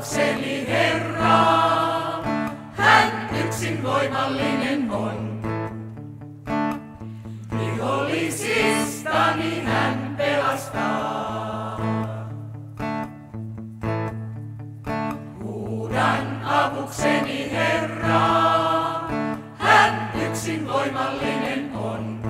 avukseni Herra. Hän yksin voimallinen on. Vihollisistani hän pelastaa. Huudan avukseni Herra. Hän yksin voimallinen on.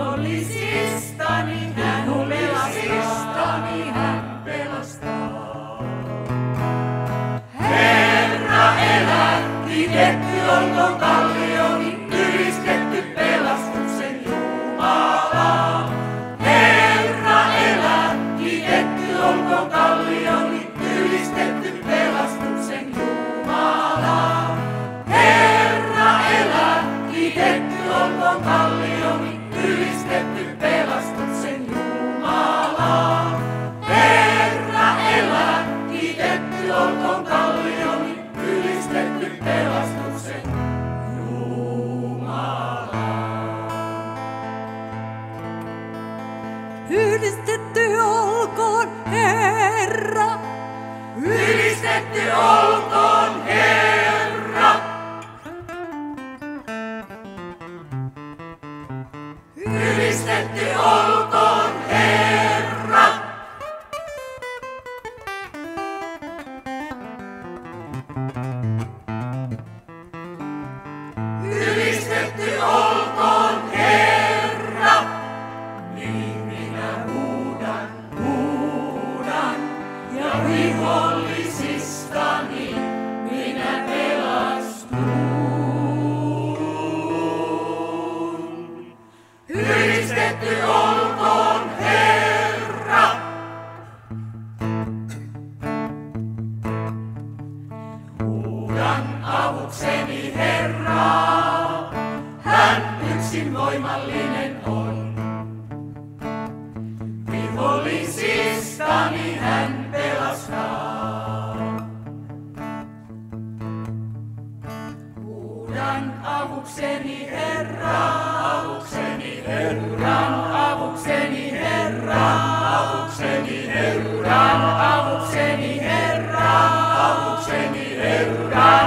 Vihollisistani hän vihollisistani hän pelastaa. Herra elää, kiitetty olkoon kallioni, ylistetty pelastuksen Jumala. Herra elää, kiitetty olkoon kallioni, ylistetty pelastuksen Jumala. Herra elää, kiitetty olkoon kallioni, ylistetty pelastuksen Jumala. Herra elää, kiitetty olkoon kallioni, ylistetty pelastuksen Jumala. Ylistetty Ylistetty olkoon avukseni Herra. Hän yksin voimallinen on. Vihollisistani hän pelastaa. Huudan avukseni Herra, avukseni Herra, avukseni Herra, avukseni Herra, avukseni Herra, avukseni Herra.